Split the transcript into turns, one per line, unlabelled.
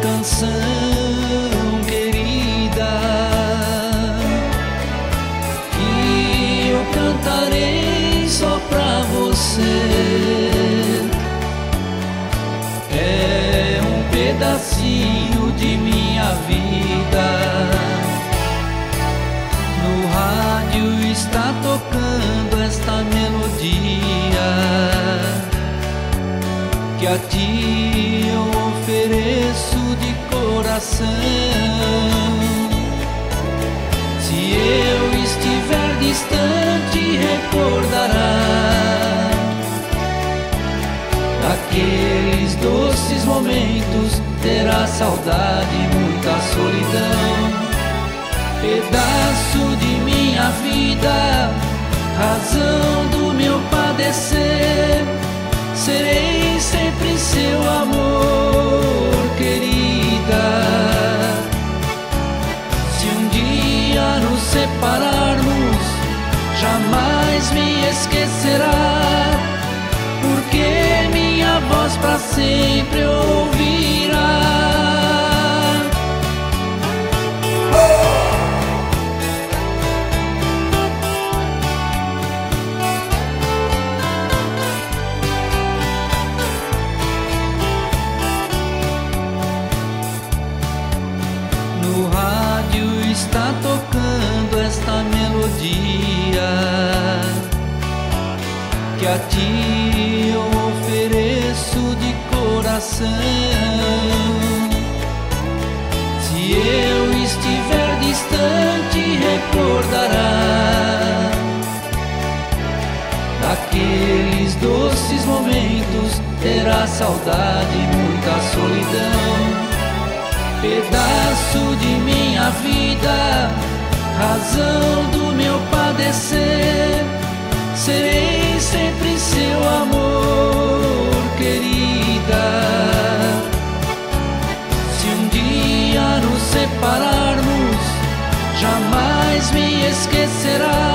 canção, querida, que eu cantarei só pra você. É um pedacinho de minha vida. No rádio está tocando esta melodia que a ti eu ofereço coração. Se eu estiver distante, recordará daqueles doces momentos. Terá saudade, muita solidão. Pedaço de minha vida, razão do meu padecer. Esquecerá, porque minha voz para sempre ouvirá. No rádio está tocando esta melodia que a ti eu ofereço de coração. Se eu estiver distante, recordará daqueles doces momentos. Terá saudade, muita solidão pedaço de minha vida, razão do meu padecer. Serei sempre seu amor, querida. Se um dia nos separarmos, jamais me esquecerá,